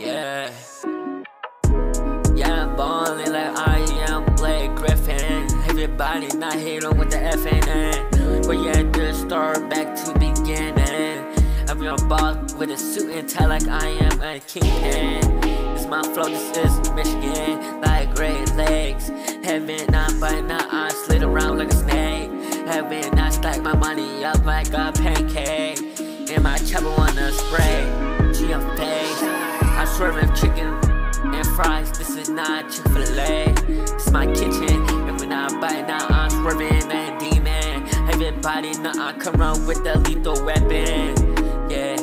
Yeah. Yeah, I'm ballin' like I am Blake Griffin. Everybody not hitting with the F and But yeah, good start back to beginning. I'm your boss with a suit and tie like I am a king. It's my flow, this is Michigan, like Great Lakes. Heaven, I fight, now I slid around like a snake. Heaven, I stack my money up like a pain. I swerving chicken and fries. This is not Chick fil A. Is my kitchen. And when I bite now, I'm swerving and demon. Everybody know I come run with the lethal weapon. Yeah.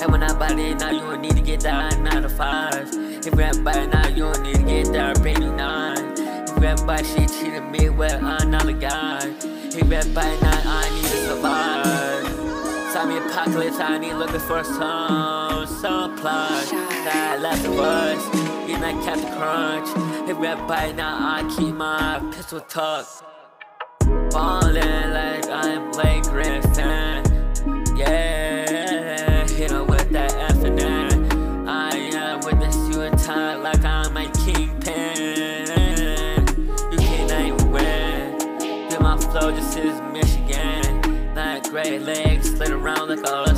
And when I bite it now, you don't need to get that 9 to 5. If everybody now, you don't need to get that brand new 9. If everybody she cheated me with another guy. If everybody now, I need to survive. Zombie apocalypse, I need looking for some supply. That left of us, eating that Captain Crunch. If everybody now, I keep my pistol tucked. Ballin' like I'm Blake Griffin. Yeah, hit her with that and N. I am with you in time like I'm a kingpin. You can't even win. Get my flow, this is Michigan. Like great legs, slid around like a